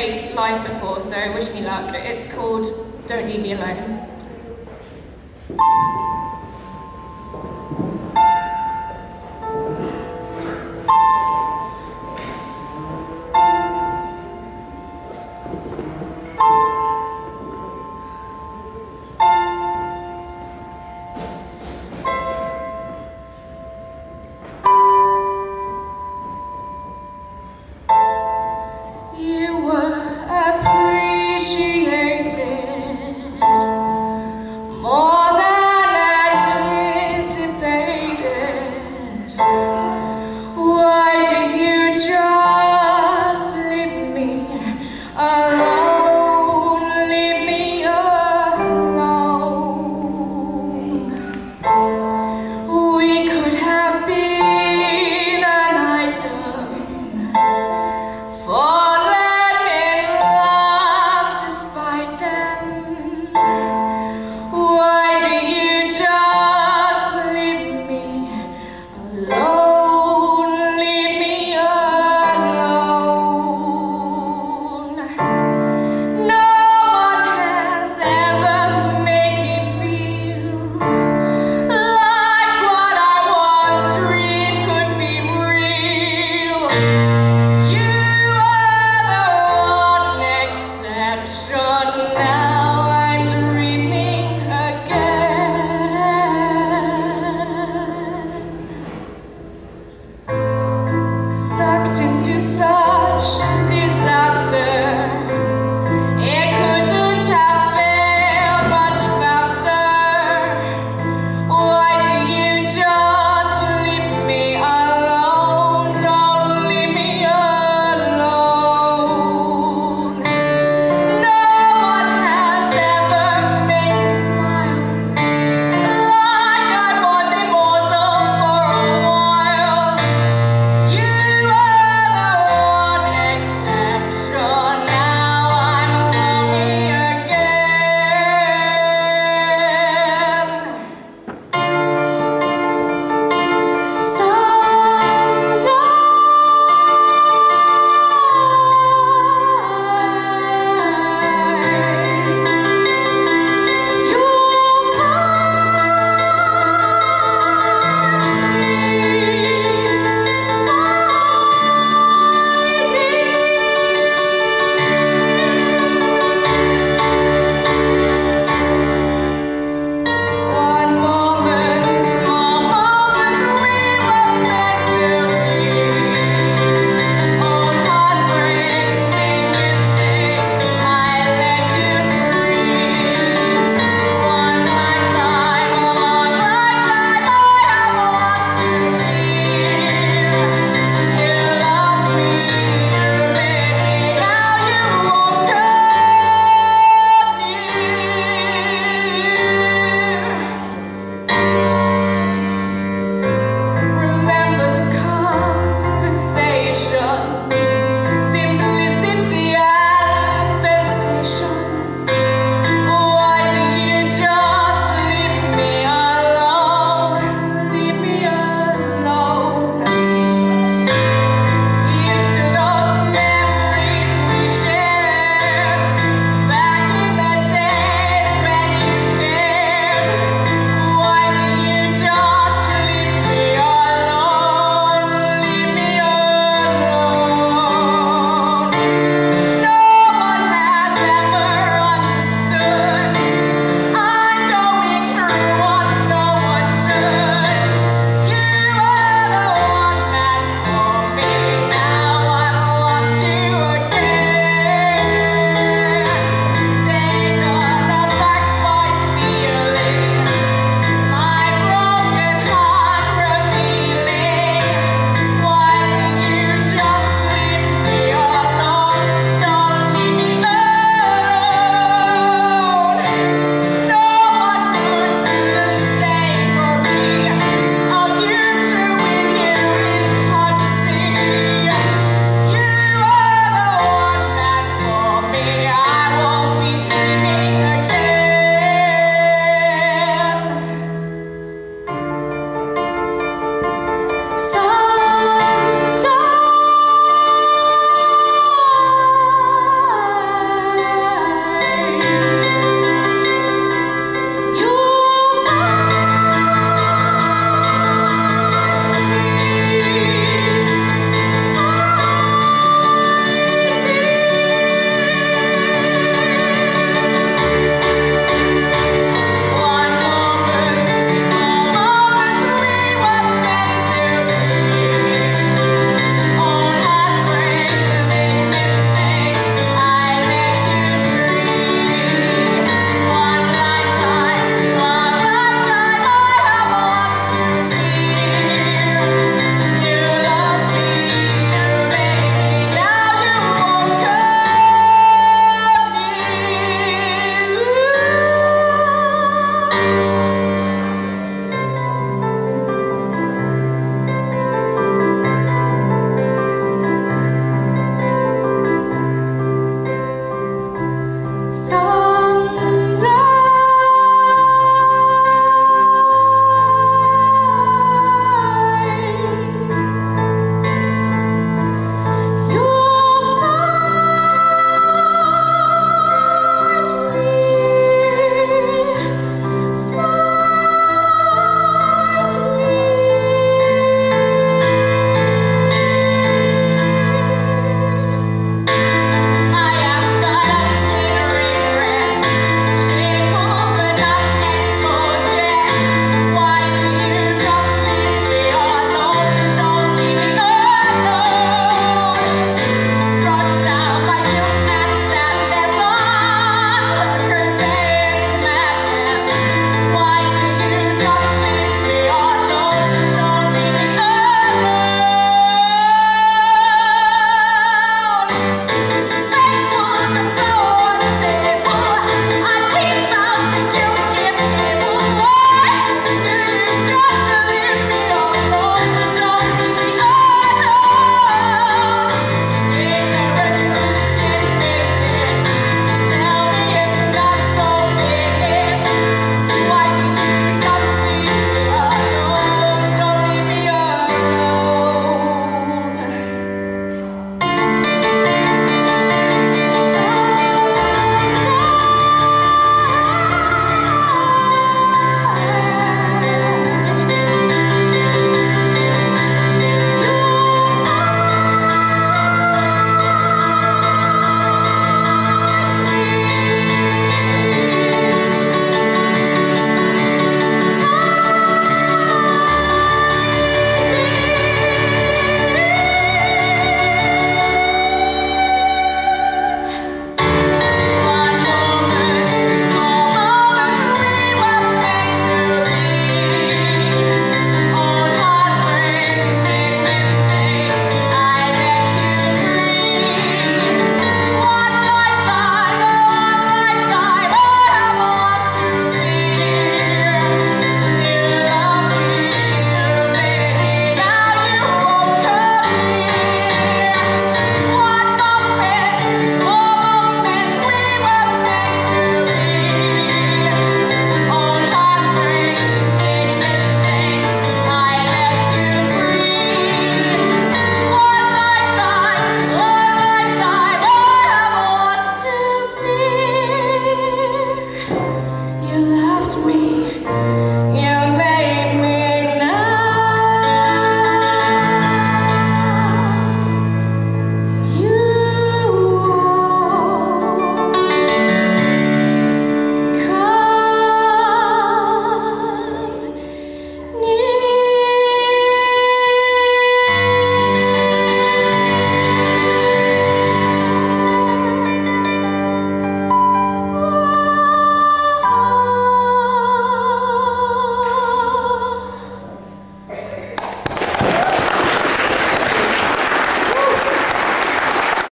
played live before, so wish me luck. It's called Don't Leave Me Alone. into sound.